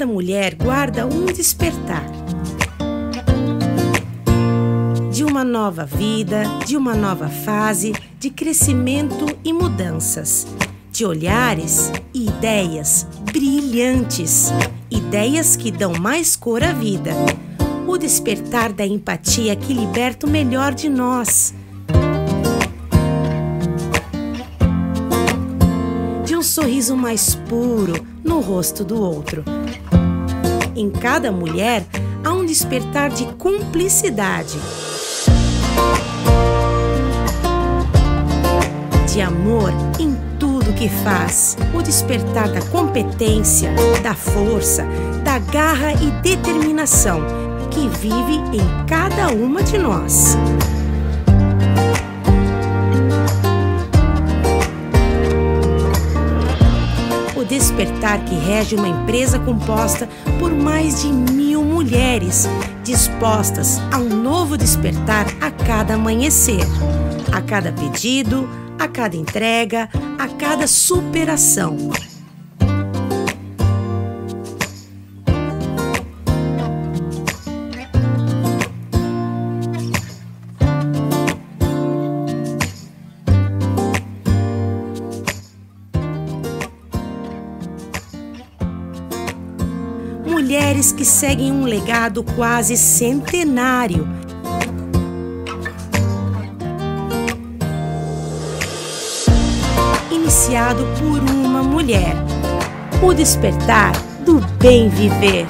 Cada mulher guarda um despertar. De uma nova vida, de uma nova fase, de crescimento e mudanças, de olhares e ideias brilhantes, ideias que dão mais cor à vida. O despertar da empatia que liberta o melhor de nós. Sorriso mais puro no rosto do outro. Em cada mulher há um despertar de cumplicidade. De amor em tudo que faz. O despertar da competência, da força, da garra e determinação que vive em cada uma de nós. Despertar que rege uma empresa composta por mais de mil mulheres dispostas a um novo despertar a cada amanhecer, a cada pedido, a cada entrega, a cada superação. Mulheres que seguem um legado quase centenário iniciado por uma mulher. O despertar do bem viver.